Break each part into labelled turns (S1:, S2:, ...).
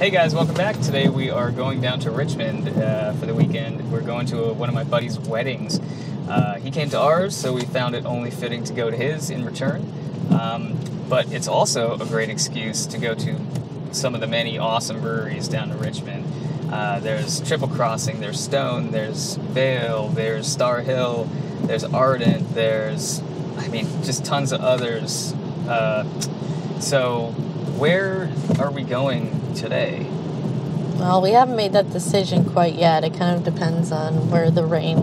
S1: Hey guys, welcome back. Today we are going down to Richmond uh, for the weekend. We're going to a, one of my buddy's weddings. Uh, he came to ours, so we found it only fitting to go to his in return. Um, but it's also a great excuse to go to some of the many awesome breweries down in Richmond. Uh, there's Triple Crossing, there's Stone, there's Veil, there's Starr Hill, there's Ardent, there's, I mean, just tons of others. Uh, so, where are we going today?
S2: Well, we haven't made that decision quite yet. It kind of depends on where the rain,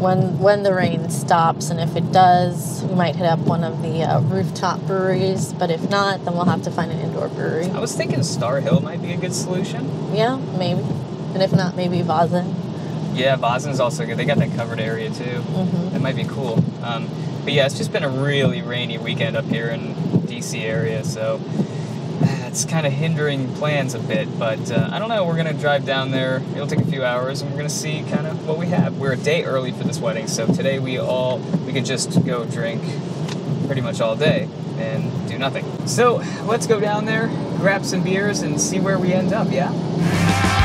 S2: when when the rain stops, and if it does, we might hit up one of the uh, rooftop breweries. But if not, then we'll have to find an indoor brewery.
S1: I was thinking Starr Hill might be a good solution.
S2: Yeah, maybe. And if not, maybe Vasen.
S1: Yeah, Vasen's also good. They got that covered area too.
S2: Mhm.
S1: That might be cool. Um, but yeah, it's just been a really rainy weekend up here in DC area, so it's kind of hindering plans a bit. But uh, I don't know. We're gonna drive down there. It'll take a few hours, and we're gonna see kind of what we have. We're a day early for this wedding, so today we all we could just go drink pretty much all day and do nothing. So let's go down there, grab some beers, and see where we end up. Yeah.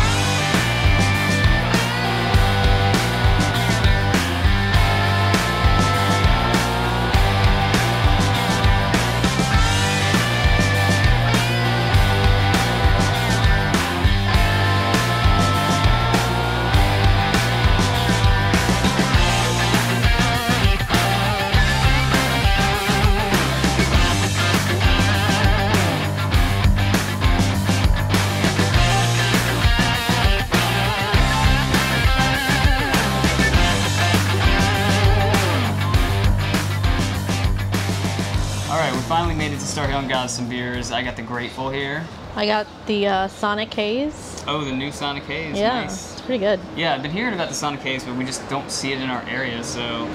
S1: All right, we finally made it to Starr Hill and got us some beers. I got the Grateful here.
S2: I got the uh, Sonic Haze.
S1: Oh, the new Sonic Haze.
S2: yeah,
S1: Nice.
S2: it's pretty good.
S1: Yeah, I've been hearing about the Sonic Haze, but we just don't see it in our area, so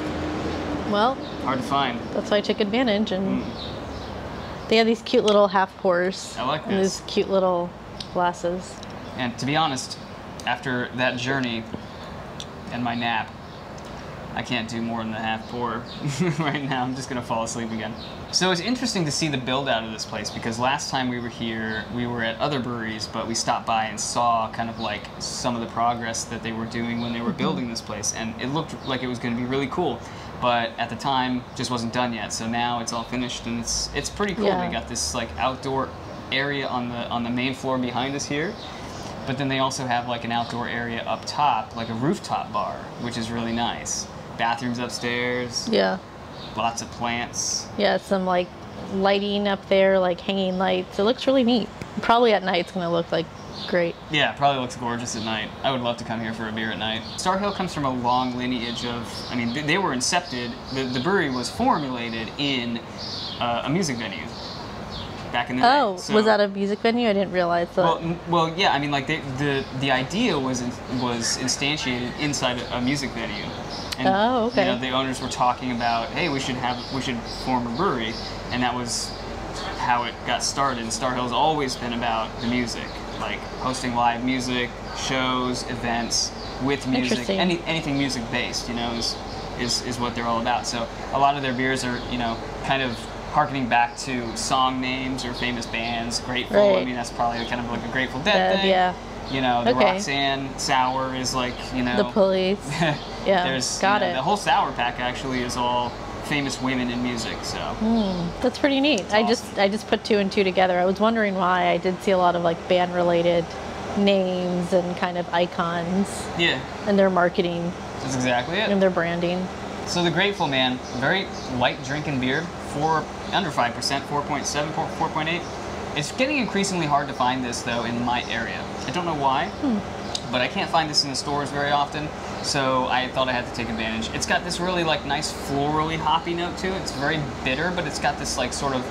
S2: Well,
S1: hard to find.
S2: that's why I took advantage, and
S1: Mm.
S2: they have these cute little half pours.
S1: I like
S2: and
S1: this.
S2: These cute little glasses.
S1: And to be honest, after that journey and my nap, I can't do more than a half pour right now. I'm just gonna fall asleep again. So it's interesting to see the build out of this place because last time we were here, we were at other breweries, but we stopped by and saw kind of like some of the progress that they were doing when they were mm-hmm. building this place, and it looked like it was gonna be really cool. But at the time, just wasn't done yet. So now it's all finished, and it's it's pretty cool.
S2: Yeah.
S1: They got this like outdoor area on the on the main floor behind us here. But then they also have like an outdoor area up top, like a rooftop bar, which is really nice. Bathrooms upstairs,
S2: Yeah.
S1: lots of plants.
S2: Yeah, some like lighting up there, like hanging lights. It looks really neat. Probably at night it's gonna look like great.
S1: Yeah, it probably looks gorgeous at night. I would love to come here for a beer at night. Starr Hill comes from a long lineage of, I mean, they- were incepted, the, the brewery was formulated in uh, a music venue back in the
S2: Oh,
S1: day. So-
S2: was that a music venue? I didn't realize that.
S1: Well, well, yeah. I mean, like they, the the idea was in, was instantiated inside a music venue. And,
S2: Oh, okay.
S1: You know, the owners were talking about, hey, we should have we should form a brewery, and that was how it got started. And Starr Hill's always been about the music, like hosting live music, shows, events with music, any, anything music based. You know, is, is is what they're all about. So a lot of their beers are, you know, kind of harkening back to song names or famous bands. Grateful. I mean, that's probably kind of like a Grateful Dead
S2: Dead,
S1: thing.
S2: yeah.
S1: You know, the
S2: Okay.
S1: Roxanne Sour is like, you know,
S2: the police. Yeah,
S1: There's
S2: got
S1: you know,
S2: it.
S1: The whole sour pack actually is all famous women in music. So hmm,
S2: That's pretty neat. I
S1: awesome.
S2: just I just put two and two together. I was wondering why I did see a lot of like band related names and kind of icons
S1: yeah,
S2: in their marketing
S1: that's exactly it.
S2: and their branding.
S1: So the Grateful Man, very light drinking beer, four under five percent, 4.7, 4.8. It's getting increasingly hard to find this though in my area. I don't know why, but I can't find this in the stores very often. So I thought I had to take advantage. It's got this really like nice florally hoppy note to it. It's very bitter, but it's got this like sort of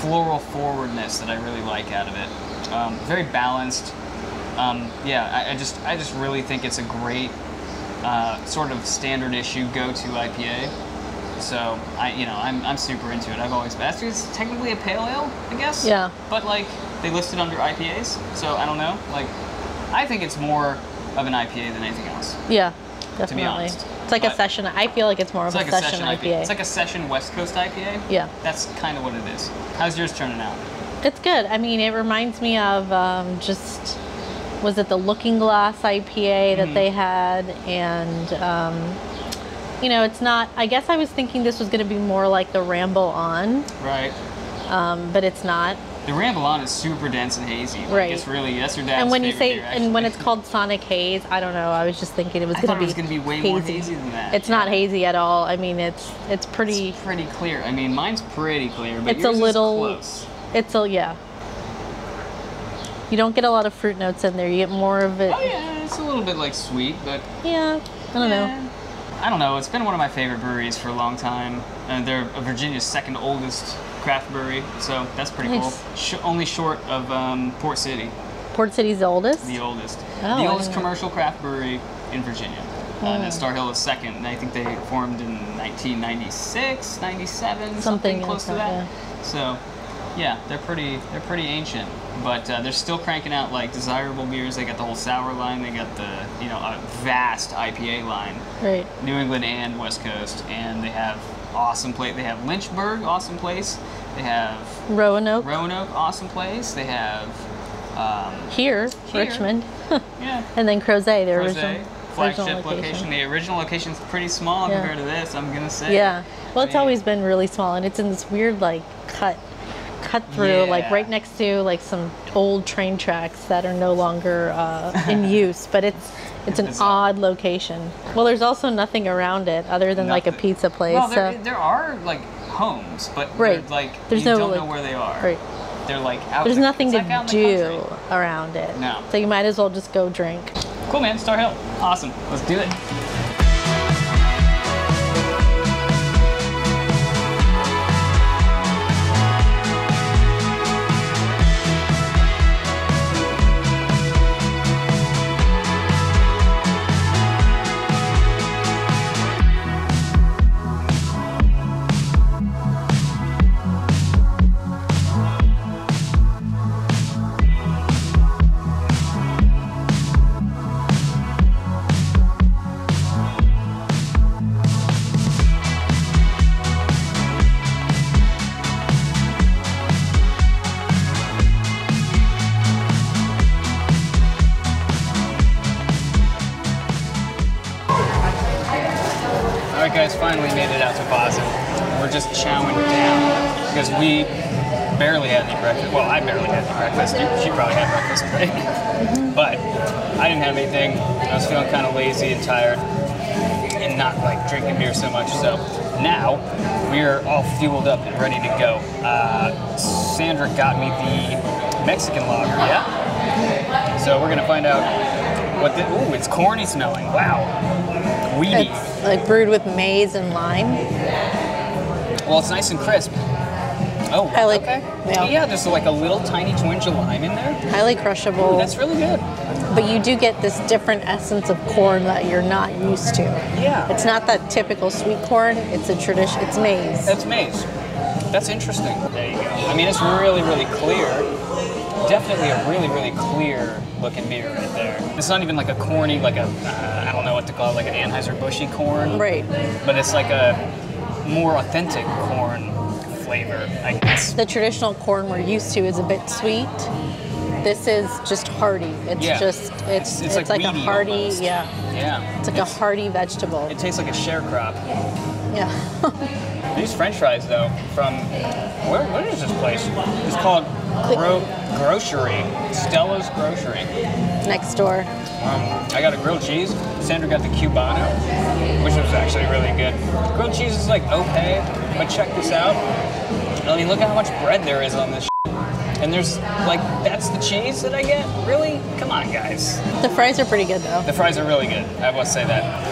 S1: floral forwardness that I really like out of it. Um, very balanced. Um, yeah, I, I just I just really think it's a great uh, sort of standard issue go-to IPA. So I, you know, I'm, I'm super into it. I've always been. It's technically a pale ale, I guess.
S2: Yeah.
S1: But like they list it under IPAs, so I don't know. Like, I think it's more of an IPA than anything else.
S2: Yeah, definitely.
S1: To be honest.
S2: It's like a session. I feel like it's more
S1: It's
S2: of
S1: like
S2: a session,
S1: session
S2: IPA.
S1: It's like a session West Coast IPA.
S2: yeah,
S1: That's kind of what it is. How's yours turning out?
S2: It's good. I mean, it reminds me of um, just was it the Looking Glass IPA that
S1: Mhm.
S2: they had, and um, you know, it's not. I guess I was thinking this was going to be more like the Ramble On,
S1: Right.
S2: um, but it's not.
S1: The Ramble On is super dense and hazy. Like,
S2: Right.
S1: It's really that's your dad's
S2: and when you say and when it's called Sonic Haze, I don't know. I was just thinking it was going to
S1: it
S2: be
S1: was gonna be way more hazy than that.
S2: It's not hazy at all. I mean, it's it's pretty.
S1: It's pretty clear. I mean, mine's pretty clear, but
S2: It's a little-
S1: close.
S2: It's a yeah. You don't get a lot of fruit notes in there. You get more of it.
S1: Oh yeah, it's a little bit like sweet, but
S2: Yeah, I don't know.
S1: I don't know. It's been one of my favorite breweries for a long time, and they're Virginia's second oldest craft brewery, so that's pretty
S2: Nice.
S1: cool. Sh- only short of um, Port City,
S2: Port City's the oldest.
S1: the oldest,
S2: Oh,
S1: the oldest commercial craft brewery in Virginia. Uh, and Starr Hill is second, and I think they formed in 1996, 97, something,
S2: Something
S1: close to
S2: that,
S1: that. So, yeah, they're pretty they're pretty ancient, but uh, they're still cranking out like desirable beers. They got the whole sour line, they got the you know a vast IPA line,
S2: Right.
S1: New England and West Coast, and they have awesome place. They have Lynchburg, awesome place. They have
S2: Roanoke.
S1: Roanoke, awesome place. They have um,
S2: Here,
S1: Here.
S2: Richmond.
S1: yeah.
S2: and then Crozet, their
S1: Crozet,
S2: original,
S1: flagship
S2: original
S1: location. The original location's pretty small
S2: Yeah.
S1: compared to this. I'm gonna say.
S2: Yeah. Well, it's
S1: I mean-
S2: always been really small, and it's in this weird like cut, cut through, like right next to like some old train tracks that are no longer uh, in use. But it's it's an
S1: Bizarre.
S2: odd location. Well, there's also nothing around it other than like a pizza place.
S1: Well, there,
S2: so
S1: there are like homes, but
S2: Right.
S1: like
S2: There's
S1: you
S2: no,
S1: don't know where they are.
S2: right.
S1: They're like out.
S2: there's
S1: the-
S2: nothing
S1: it's
S2: to
S1: like
S2: do around it.
S1: No.
S2: So you might as well just go drink.
S1: Cool, man. Starr Hill. Awesome. Let's do it. Barely had any breakfast. Well, I barely had any breakfast. She probably had breakfast, right? but I didn't have anything. I was feeling kind of lazy and tired, and not like drinking beer so much. So now we're all fueled up and ready to go. Uh, Sandra got me the Mexican lager. Yeah. So we're gonna find out what the. Ooh, it's corny smelling. Wow. Weedy.
S2: It's like brewed with maize and lime.
S1: Well, it's nice and crisp. Oh,
S2: I like-
S1: okay.
S2: yeah.
S1: there's like a little tiny twinge of lime in there.
S2: Highly crushable.
S1: That's really good.
S2: But you do get this different essence of corn that you're not used to.
S1: Yeah.
S2: It's not that typical sweet corn. It's a tradition. It's maize.
S1: That's maize. That's interesting. There you go. I mean, it's really, really clear. Definitely a really, really clear looking beer right there. It's not even like a corny, like a, uh, I don't know what to call it, like an Anheuser-Bushy corn.
S2: Right.
S1: But it's like a more authentic corn flavor, I guess.
S2: The traditional corn we're used to is a bit sweet. This is just hearty. It's
S1: Yeah.
S2: just it's
S1: It's- it's like
S2: a hearty
S1: almost.
S2: yeah.
S1: Yeah.
S2: It's like a hearty vegetable.
S1: It tastes like a sharecrop.
S2: Yeah.
S1: These French fries, though, from where? What is this place? It's called Gro- Grocery, Stella's Grocery.
S2: Next door.
S1: Um, I got a grilled cheese. Sandra got the Cubano, which was actually really good. Grilled cheese is like okay, but check this out. I mean, look at how much bread there is on this. shit. And there's like that's the cheese that I get. Really? Come on, guys.
S2: The fries are pretty good though.
S1: The fries are really good. I must say that.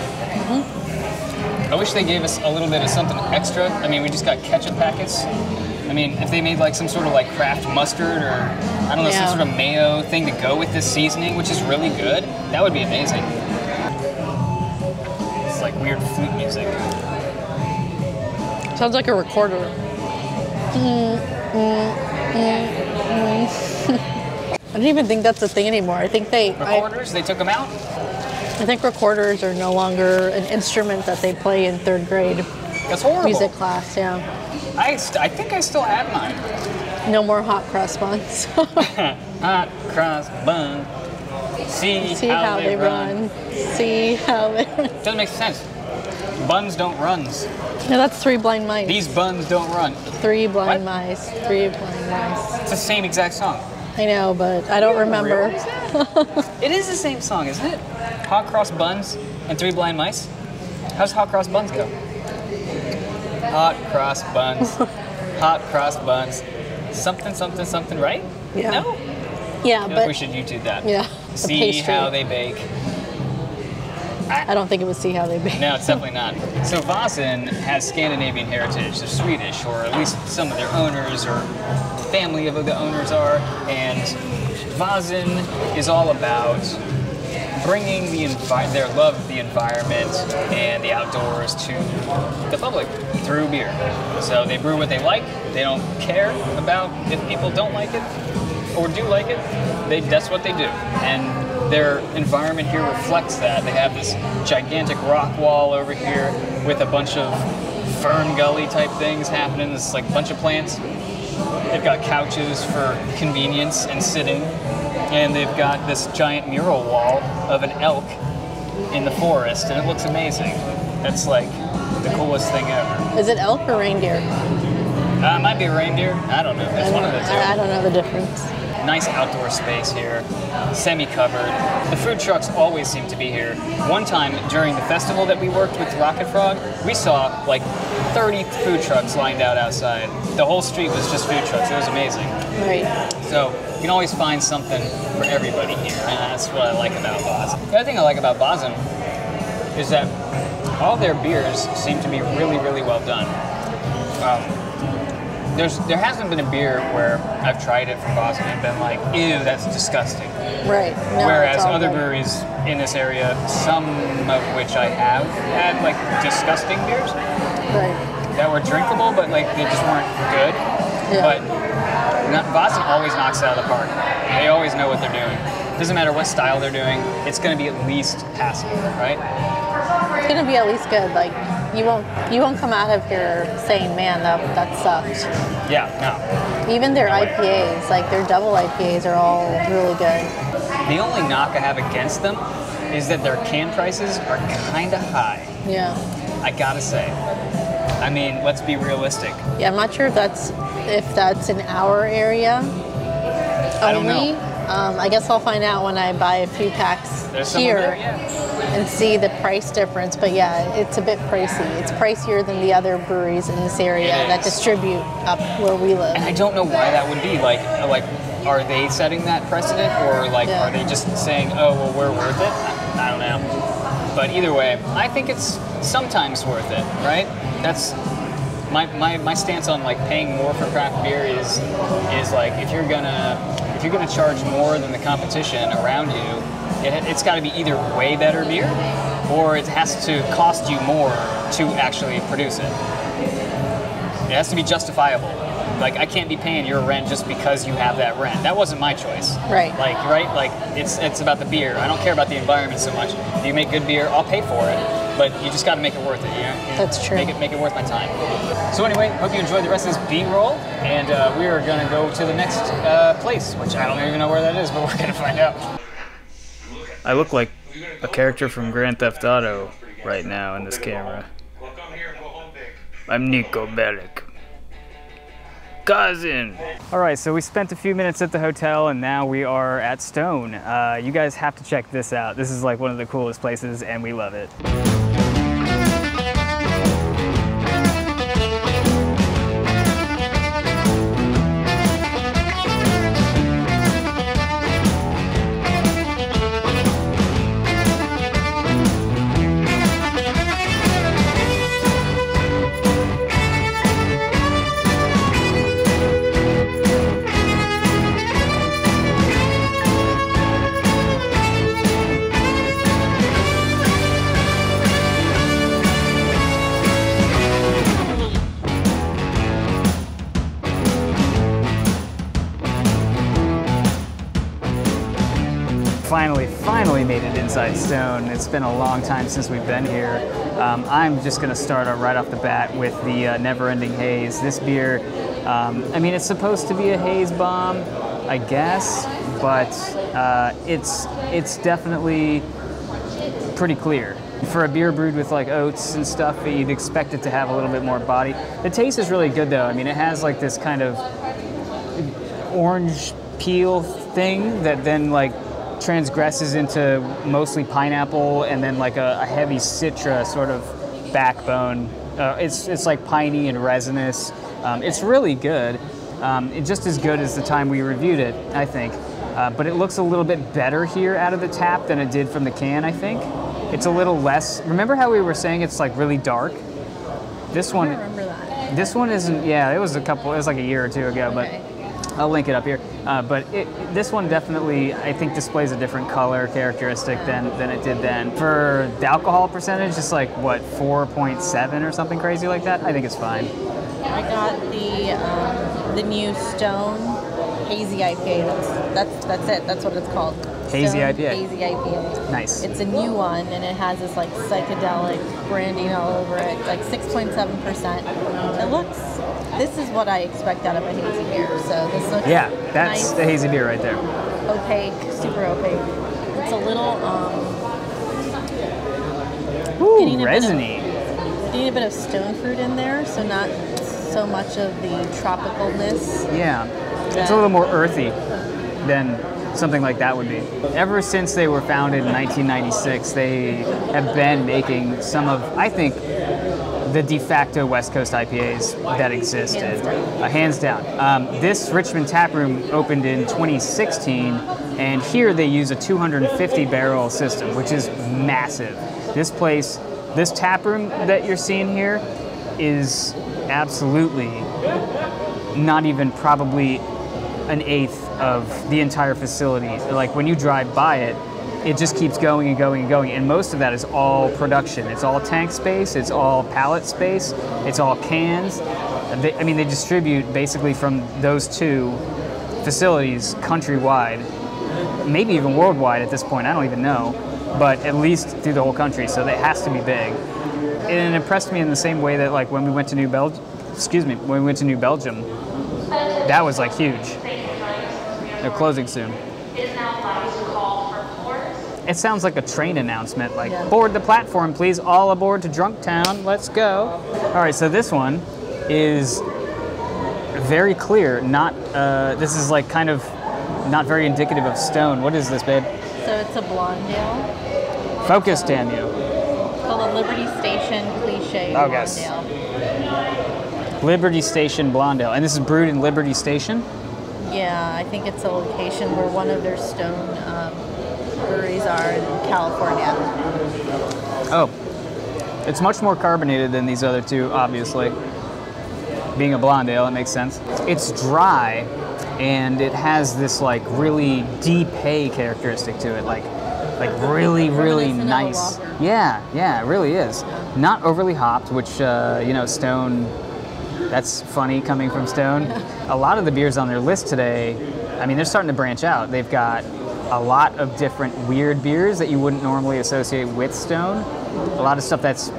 S1: Mhm. I wish they gave us a little bit of something extra. I mean, we just got ketchup packets. I mean, if they made like some sort of like craft mustard or I don't know
S2: Yeah.
S1: some sort of mayo thing to go with this seasoning, which is really good, that would be amazing. Weird flute music.
S2: Sounds like a recorder. I don't even think that's a thing anymore. I think they I,
S1: Recorders, they took them out.
S2: I think recorders are no longer an instrument that they play in third grade
S1: That's horrible.
S2: music class. Yeah.
S1: I, st- I think I still have mine.
S2: No more hot cross buns.
S1: Hot cross bun. See,
S2: See how, they run. See how they run.
S1: Doesn't make sense. Buns don't runs.
S2: No, that's three blind mice.
S1: These buns don't run.
S2: three blind
S1: What?
S2: mice. Three blind mice.
S1: It's the same exact song.
S2: I know, but I don't remember.
S1: It is the same song, isn't it? Hot cross buns and three blind mice. How's hot cross buns go? Hot cross buns. hot cross buns. Something, something, something, right?
S2: Yeah.
S1: No?
S2: Yeah,
S1: I feel like
S2: but
S1: we should YouTube that.
S2: yeah,
S1: See
S2: pastry.
S1: how they bake.
S2: I don't think it would see how they bake.
S1: No, it's definitely not. So Vasen has Scandinavian heritage. They're Swedish, or at least some of their owners or family of the owners are. And Vasen is all about bringing the envi- their love of the environment and the outdoors to the public through beer. So they brew what they like. They don't care about if people don't like it or do like it. They that's what they do. And their environment here reflects that. They have this gigantic rock wall over here with a bunch of fern gully type things happening. This like bunch of plants. They've got couches for convenience and sitting, and they've got this giant mural wall of an elk in the forest, and it looks amazing. That's like the coolest thing ever.
S2: Is it elk or reindeer?
S1: Uh, it might be a reindeer. I don't know. It's
S2: I,
S1: one of the two.
S2: I don't know the difference.
S1: Nice outdoor space here, semi-covered. The food trucks always seem to be here. One time during the festival that we worked with Rocket Frog, we saw like 30 food trucks lined out outside. The whole street was just food trucks. It was amazing.
S2: Right.
S1: So you can always find something for everybody here, and that's what I like about Vasen. The other thing I like about Vasen is that all their beers seem to be really, really well done. Um, there's there hasn't been a beer where I've tried it from Vasen and been like, ew, that's disgusting.
S2: Right. No,
S1: Whereas other
S2: good.
S1: breweries in this area, some of which I have had like disgusting beers
S2: Right.
S1: that were drinkable, but like they just weren't good.
S2: Yeah.
S1: But not, Vasen always knocks it out of the park. They always know what they're doing. Doesn't matter what style they're doing, it's going to be at least passable, right?
S2: It's gonna be at least good. Like you won't you won't come out of here saying, "Man, that that sucked."
S1: Yeah, no.
S2: Even their IPAs, like their double IPAs, are all really good.
S1: The only knock I have against them is that their can prices are kind of high.
S2: Yeah.
S1: I gotta say. I mean, let's be realistic.
S2: Yeah, I'm not sure if that's if that's in our area
S1: I don't know.
S2: Um, I guess I'll find out when I buy a few packs
S1: There's
S2: here. And see the price difference. But yeah, it's a bit pricey. It's pricier than the other breweries in this area that distribute up where we live.
S1: And I don't know why that would be. Like, like, are they setting that precedent, or like,
S2: Yeah.
S1: are they just saying, "Oh, well, we're worth it"? I, I don't know. But either way, I think it's sometimes worth it, right? That's my, my, my stance on like paying more for craft beer is is like if you're gonna if you're gonna charge more than the competition around you, it, it's got to be either way better beer, or it has to cost you more to actually produce it. It has to be justifiable. Like I can't be paying your rent just because you have that rent. That wasn't my choice.
S2: Right.
S1: Like right. Like it's it's about the beer. I don't care about the environment so much. If you make good beer, I'll pay for it. But you just got to make it worth it. You know?
S2: That's true.
S1: Make it make it worth my time. So anyway, hope you enjoyed the rest of this B-roll, and uh, we are gonna go to the next uh, place, which I don't even know where that is, but we're gonna find out. I look like a character from Grand Theft Auto right now in this camera. I'm Niko Bellic. Cousin. All right, so we spent a few minutes at the hotel, and now we are at Stone. Uh, you guys have to check this out. This is like one of the coolest places, and we love it. Made it inside Stone. It's been a long time since we've been here. Um, I'm just going to start right off the bat with the uh, Never Ending Haze. This beer, um, I mean, it's supposed to be a haze bomb, I guess, but uh, it's it's definitely pretty clear. For a beer brewed with like oats and stuff, you'd expect it to have a little bit more body. The taste is really good though. I mean, it has like this kind of orange peel thing that then like transgresses into mostly pineapple and then like a, a heavy citra sort of backbone. Uh, it's it's like piney and resinous. Um, it's really good. Um, it's just as good as the time we reviewed it, I think. Uh, but it looks a little bit better here out of the tap than it did from the can, I think. It's a little less. Remember how we were saying it's like really dark? This one,
S2: don't remember that.
S1: this one isn't. Yeah, it was a couple. It was like a year or two ago, but I'll link it up here. Uh, but it, this one definitely, I think, displays a different color characteristic than, than it did then. For the alcohol percentage, it's like what 4.7 or something crazy like that. I think it's fine.
S2: I got the um, the new Stone Hazy IPA. That's that's that's it. That's what it's called.
S1: Hazy
S2: Stone
S1: IPA.
S2: Hazy IPA.
S1: Nice.
S2: It's a new one, and it has this like psychedelic branding all over it, like 6.7 percent. It looks. This is what I expect out of a hazy beer. So this looks.
S1: Yeah, that's
S2: nice,
S1: the hazy beer right there.
S2: opaque, super opaque. It's a little um,
S1: Ooh,
S2: of-
S1: resiny.
S2: getting a bit of stone fruit in there, so not so much of the tropicalness.
S1: Yeah, it's a little more earthy than something like that would be. Ever since they were founded in 1996, they have been making some of, I think, the de facto West Coast IPAs that existed.
S2: Hands down.
S1: Uh, hands down. Um, this Richmond tap room opened in 2016, and here they use a 250 barrel system, which is massive. This place, this tap room that you're seeing here, is absolutely not even probably an eighth of the entire facility. Like when you drive by it, it just keeps going and going and going. And most of that is all production. It's all tank space, it's all pallet space, it's all cans. They, I mean, they distribute basically from those two facilities countrywide, maybe even worldwide at this point. I don't even know, but at least through the whole country. So that has to be big. And it impressed me in the same way that like when we went to New Belgium, excuse me, when we went to New Belgium, that was like huge. They're closing soon. It sounds like a train announcement, like
S2: Yeah.
S1: board the platform, please, all aboard to Drunk Town, let's go. All right, so this one is very clear. Not uh, this is like kind of not very indicative of Stone. What is this, babe?
S2: So it's a blonde ale
S1: Focus, damn you.
S2: called a Liberty Station Cliche
S1: Oh, yes. Liberty Station Blonde Ale, and this is brewed in Liberty Station.
S2: Yeah, I think it's a location where one of their stone um, breweries are in California.
S1: Oh, it's much more carbonated than these other two, obviously. Being a blonde ale, it makes sense. It's dry, and it has this like really deep hay characteristic to it, like like really really
S2: Reminiscent of a
S1: nice. Yeah, yeah, it really is. Not overly hopped, which uh, you know Stone. That's funny coming from Stone. A lot of the beers on their list today, I mean, they're starting to branch out. They've got a lot of different weird beers that you wouldn't normally associate with Stone. A lot of stuff that's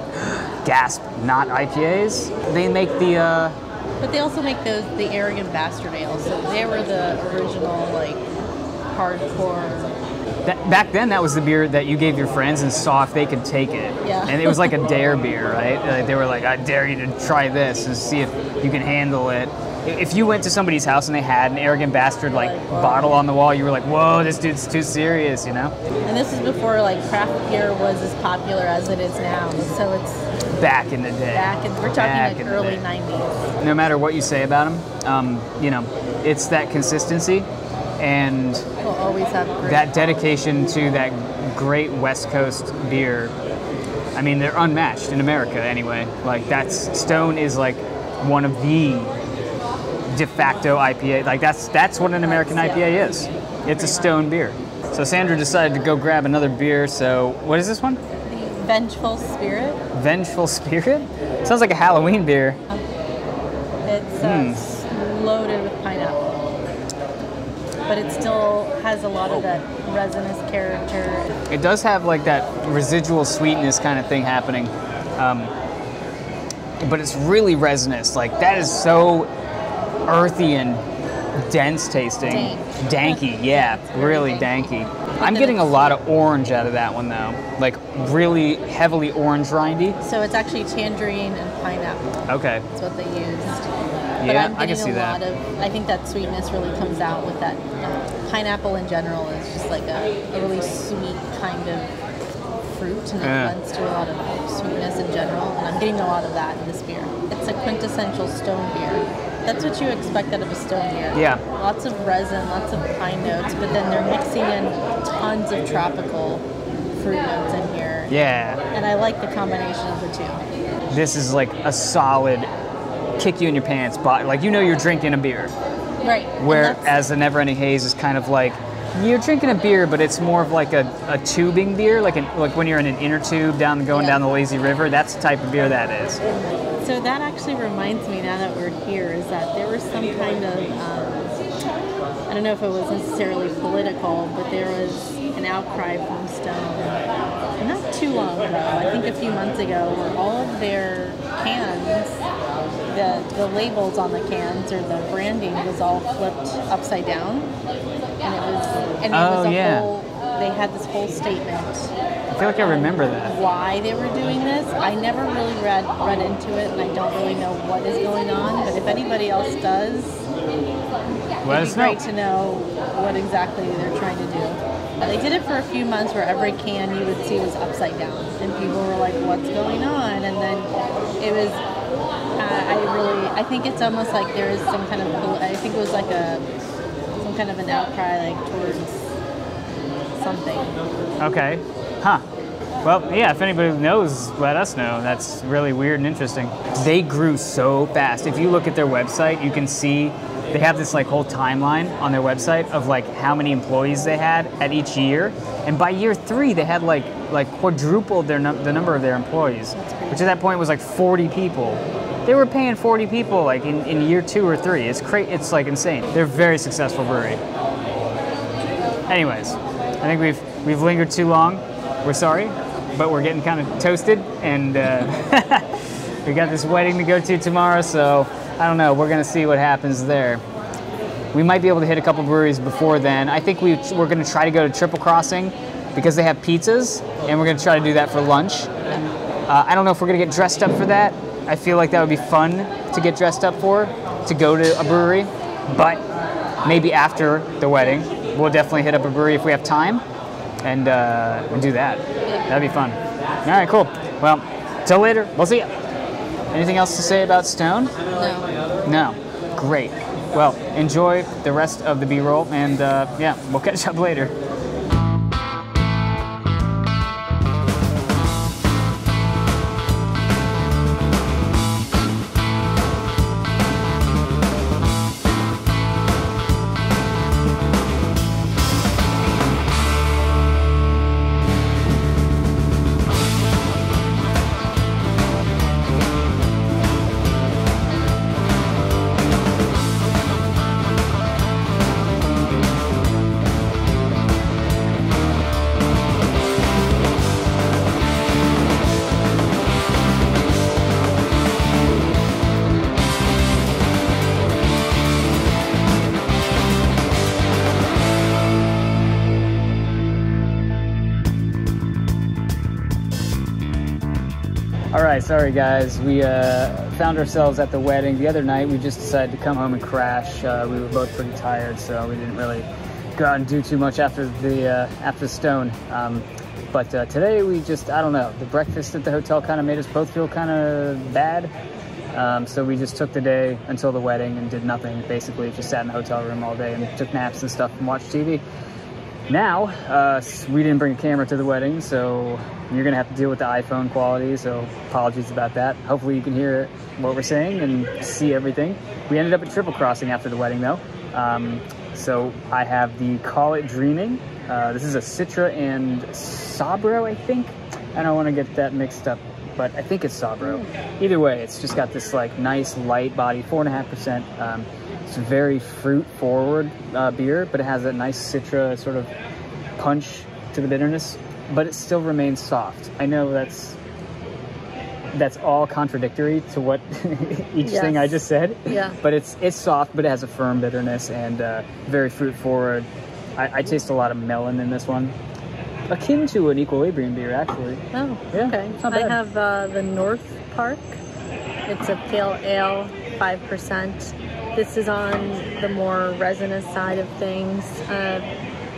S1: gasp, not IPAs. They make the uh,
S2: But they also make those the arrogant bastard ale. So they were the original like hardcore.
S1: that, back then that was the beer that you gave your friends and saw if they could take it.
S2: Yeah.
S1: And it was like a dare beer, right? Like they were like, I dare you to try this and see if you can handle it. If you went to somebody's house and they had an arrogant bastard like bottle on the wall, you were like, whoa, this dude's too serious, you know?
S2: And this is before like craft beer was as popular as it is now. So it's
S1: Back in the day.
S2: back in we're talking
S1: Back
S2: like early '90s.
S1: no matter what you say about them, um, you know, it's that consistency and
S2: We'll always have
S1: that dedication to that great West Coast beer. I mean, they're unmatched in America anyway. Like that's Stone is like one of the de facto IPA. Like that's that's what an American IPA is. It's a Stone beer. So Sandra decided to go grab another beer. So what is this one?
S2: the Vengeful Spirit.
S1: Vengeful Spirit. Sounds like a Halloween beer.
S2: It's uh, s- loaded with pineapple. But it still has a lot of that resinous character.
S1: It does have like that residual sweetness kind of thing happening. Um, but it's really resinous. Like that is so earthy and dense tasting.
S2: Dank.
S1: Danky, yeah, really
S2: danky.
S1: danky. I'm getting a lot of orange out of that one though. Like really heavily orange rindy.
S2: So it's actually tangerine and pineapple.
S1: Okay.
S2: That's what they used. But
S1: Yeah,
S2: I'm
S1: I can
S2: getting
S1: see
S2: a
S1: that.
S2: lot of. I think that sweetness really comes out with that. Uh, pineapple in general is just like a, a really sweet kind of fruit, and it
S1: Yeah.
S2: lends to a lot of sweetness in general. And I'm getting a lot of that in this beer. It's a quintessential stone beer. That's what you expect out of a stone beer.
S1: Yeah.
S2: Lots of resin, lots of pine notes, but then they're mixing in tons of tropical fruit notes in here.
S1: Yeah.
S2: And I like the combination of the two.
S1: This is like a solid kick you in your pants, but like you know you're drinking a beer.
S2: Right.
S1: Whereas the Never Ending Haze is kind of like you're drinking a beer, but it's more of like a, a tubing beer, like an, like when you're in an inner tube down going
S2: Yeah.
S1: down the lazy river. That's the type of beer that is.
S2: So that actually reminds me now that we're here is that there was some kind of um, I don't know if it was necessarily political, but there was an outcry from Stone not too long ago. I think a few months ago, where all of their cans, the the labels on the cans or the branding was all flipped upside down, and it was and it
S1: Oh,
S2: was a
S1: yeah.
S2: whole. They had this whole statement
S1: I feel like I remember that.
S2: why they were doing this. I never really read read into it, and I don't really know what is going on. But if anybody else does, it'd be
S1: know.
S2: great to know what exactly they're trying to do. They did it for a few months, where every can you would see was upside down, and people were like, "What's going on?" And then it was. Uh, I really, I think it's almost like there is some kind of. I think it was like a some kind of an outcry, like towards something.
S1: Okay. Huh. Well, yeah, if anybody knows, let us know. That's really weird and interesting. They grew so fast. If you look at their website, you can see they have this like whole timeline on their website of like how many employees they had at each year. And by year three, they had like like quadrupled their num- the number of their employees, which at that point was like 40 people. They were paying 40 people like in, in year two or three. It's cra- It's like insane. They're a very successful brewery. Anyways, I think we've we've lingered too long. We're sorry, but we're getting kind of toasted, and uh, we got this wedding to go to tomorrow. So I don't know. We're gonna see what happens there. We might be able to hit a couple breweries before then. I think we we're gonna try to go to Triple Crossing because they have pizzas, and we're gonna try to do that for lunch. Uh, I don't know if we're gonna get dressed up for that. I feel like that would be fun to get dressed up for, to go to a brewery. But maybe after the wedding, we'll definitely hit up a brewery if we have time, and, uh, and do that. That'd be fun. All right, cool. Well, till later. We'll see ya. Anything else to say about Stone?
S2: No.
S1: No. Great. Well, enjoy the rest of the B-roll, and uh, yeah, we'll catch up later. Sorry guys. We uh, found ourselves at the wedding the other night. We just decided to come home and crash. Uh, we were both pretty tired, so we didn't really go out and do too much after the uh, after the Stone. Um, but uh, today we just I don't know. The breakfast at the hotel kind of made us both feel kind of bad. Um, so we just took the day until the wedding and did nothing. Basically, just sat in the hotel room all day and took naps and stuff and watched TV. Now, uh, we didn't bring a camera to the wedding, so you're gonna have to deal with the iPhone quality. So apologies about that. Hopefully, you can hear what we're saying and see everything. We ended up at Triple Crossing after the wedding, though. Um, so I have the Call It Dreaming. Uh, this is a Citra and Sabro, I think. I don't want to get that mixed up, but I think it's Sabro. Either way, it's just got this like nice light body, four and a half percent. It's very fruit forward uh, beer, but it has that nice Citra sort of punch to the bitterness, but it still remains soft. I know that's that's all contradictory to what each
S2: Yes.
S1: thing I just said.
S2: Yeah.
S1: But it's it's soft, but it has a firm bitterness and uh, very fruit forward. I, I taste a lot of melon in this one, akin to an equilibrium beer, actually.
S2: Oh,
S1: Yeah,
S2: okay. I have uh, the North Park. It's a pale ale, five percent. This is on the more resinous side of things. Uh,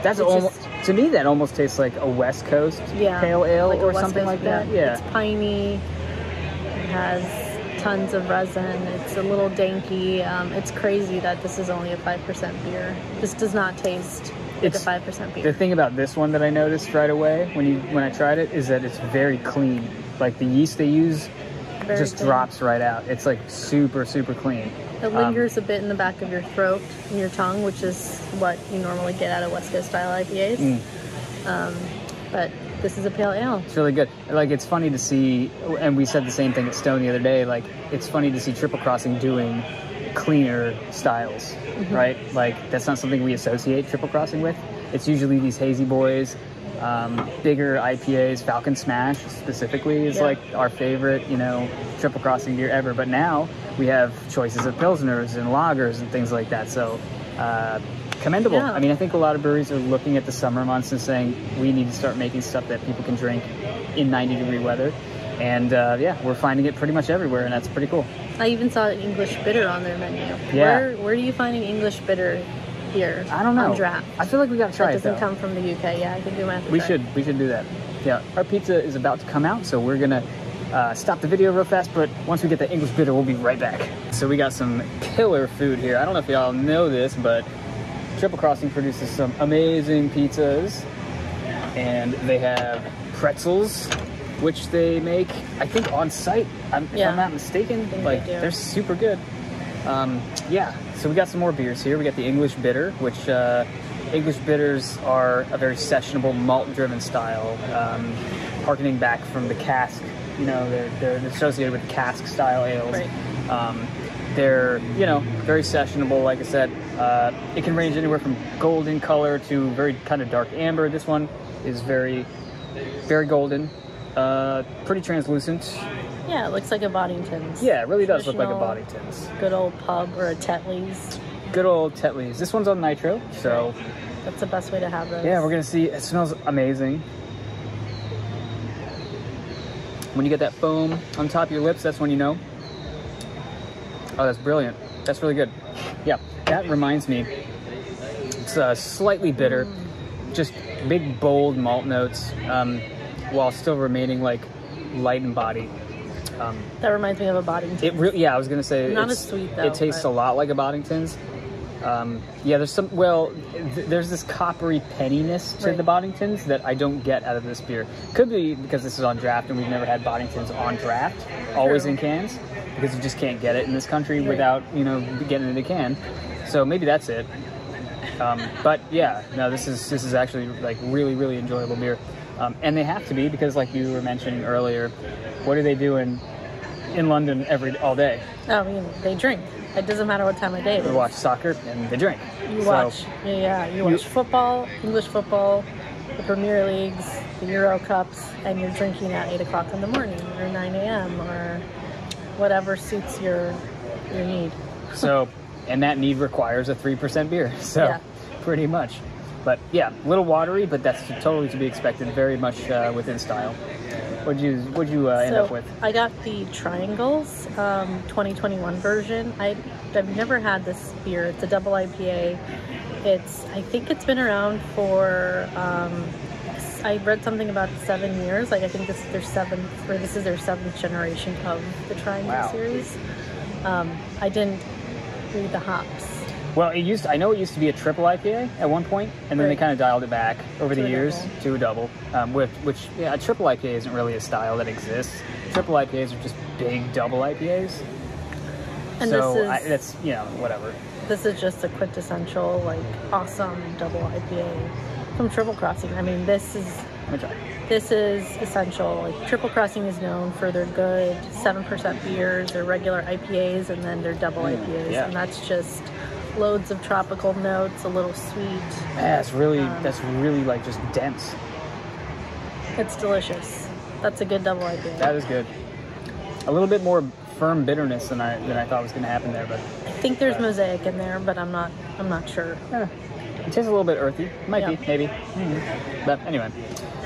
S1: That's almost to me that almost tastes like a West Coast
S2: yeah,
S1: pale ale
S2: like
S1: or something
S2: Coast-
S1: like that. Yeah.
S2: it's piney. It has tons of resin. It's a little danky. Um, it's crazy that this is only a five percent beer. This does not taste like
S1: It's-
S2: a five percent beer.
S1: The thing about this one that I noticed right away when you when I tried it is that it's very clean. Like the yeast they use
S2: Very
S1: just
S2: clean.
S1: drops right out. It's like super super clean.
S2: It
S1: Um,
S2: lingers a bit in the back of your throat and your tongue, which is what you normally get out of West Coast style IPAs.
S1: Mm.
S2: Um, but this is a pale ale.
S1: It's really good. Like it's funny to see, and we said the same thing at Stone the other day. Like it's funny to see Triple Crossing doing cleaner styles,
S2: Mm-hmm.
S1: right? Like that's not something we associate Triple Crossing with. It's usually these hazy boys, um, bigger IPAs. Falcon Smash specifically is
S2: Yeah.
S1: like our favorite, you know, Triple Crossing beer ever. But now we have choices of pilsners and lagers and things like that. So. Uh, commendable.
S2: Yeah.
S1: I mean, I think a lot of breweries are looking at the summer months and saying we need to start making stuff that people can drink in 90 degree weather. And uh, yeah, we're finding it pretty much everywhere, and that's pretty cool.
S2: I even saw an English bitter on their menu.
S1: Yeah.
S2: Where where do you find an English bitter here?
S1: I don't know.
S2: On draft.
S1: I feel like we gotta try
S2: that
S1: it
S2: doesn't
S1: though.
S2: come from the UK. Yeah, I think we might have to
S1: we
S2: try.
S1: should we should do that. Yeah, our pizza is about to come out, so we're gonna uh, stop the video real fast. But once we get the English bitter, we'll be right back. So we got some killer food here. I don't know if y'all know this, but Triple Crossing produces some amazing pizzas, and they have pretzels, which they make I think on site. I'm, If I'm not mistaken, like
S2: they
S1: they're super good. Um, yeah, so we got some more beers here. We got the English Bitter, which uh, English bitters are a very sessionable malt-driven style, um, harkening back from the cask. You know, they're, they're associated with cask style ales.
S2: Right.
S1: Um, they're, you know, very sessionable. Like I said, uh, it can range anywhere from golden color to very kind of dark amber. This one is very, very golden, uh, pretty translucent.
S2: Yeah, it looks like a Boddington's.
S1: Yeah, it really does look like a Boddington's.
S2: Good old pub or a Tetley's.
S1: Good old Tetley's. This one's on nitro, so
S2: That's the best way to have those.
S1: yeah, we're gonna see. It smells amazing. When you get that foam on top of your lips, that's when you know. Oh, that's brilliant. That's really good. Yeah, that reminds me. It's uh, slightly bitter, just big bold malt notes, um, while still remaining like light and body. Um,
S2: That reminds me of a Boddington.
S1: it really, yeah, I was gonna say
S2: Not as sweet, though,
S1: It tastes
S2: but-
S1: a lot like a Boddington's. Um, yeah, there's some. Well, th- there's this coppery penniness to
S2: Right.
S1: the Boddingtons that I don't get out of this beer. Could be because this is on draft and we've never had Boddingtons on draft, always
S2: True.
S1: in cans, because you just can't get it in this country
S2: Right.
S1: without you know getting it in a can. So maybe that's it. Um, but yeah, no, this is this is actually like really really enjoyable beer, um, and they have to be because like you were mentioning earlier, what are they doing in London every all day?
S2: I mean, they drink. It doesn't matter what time of day
S1: They watch soccer and they drink.
S2: You
S1: So,
S2: watch, yeah, you watch football, English football, the Premier Leagues, the Euro Cups, and you're drinking at 8 o'clock in the morning or 9 a.m. or whatever suits your your need.
S1: so, and that need requires a three percent beer. So,
S2: Yeah.
S1: pretty much. But yeah, a little watery, but that's totally to be expected. Very much uh, within style. What'd you What'd you uh, end
S2: so
S1: up with?
S2: I got the Triangles um, 2021 version. I, I've never had this beer. It's a double IPA. It's I think it's been around for. Um, I read something about seven years. Like I think this is their seventh, or this is their seventh generation of the Triangle
S1: Wow.
S2: series. Um, I didn't read the hops.
S1: Well, it used. I know it used to be a triple IPA at one point, and then they kind of dialed it back over the
S2: To a
S1: years
S2: double.
S1: to a double. Um, with which, yeah, a triple IPA isn't really a style that exists. Triple IPAs are just big double IPAs.
S2: And
S1: so
S2: this is
S1: I, that's you know whatever.
S2: this is just a quintessential like awesome double IPA from Triple Crossing. I mean, this is
S1: Let me try.
S2: this is essential. Like Triple Crossing is known for their good seven percent beers, their regular IPAs, and then their double
S1: Mm,
S2: IPAs,
S1: yeah.
S2: and that's just loads of tropical notes, a little sweet.
S1: Yeah, it's really
S2: Um,
S1: that's really like just dense.
S2: It's delicious. That's a good double IPA.
S1: That is good. a little bit more firm bitterness than I than I thought was going to happen there. But
S2: I think there's mosaic in there, but I'm not I'm not sure.
S1: eh, it tastes a little bit earthy. Might
S2: Yeah.
S1: be, maybe. Mhm. But anyway,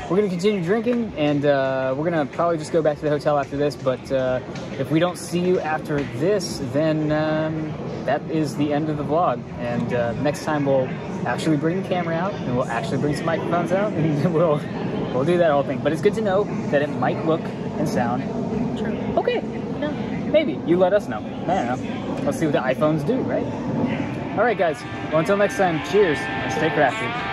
S1: we're going to continue drinking, and uh, we're going to probably just go back to the hotel after this. But uh, if we don't see you after this, then um, that is the end of the vlog. And uh, next time we'll actually bring the camera out, and we'll actually bring some microphones out, and we'll we'll do that whole thing. But it's good to know that it might look and sound
S2: True.
S1: okay.
S2: No.
S1: Maybe you let us know. I don't know. Let's see what the iPhones do, right? All right, guys. Well, until next time, cheers and stay crafty.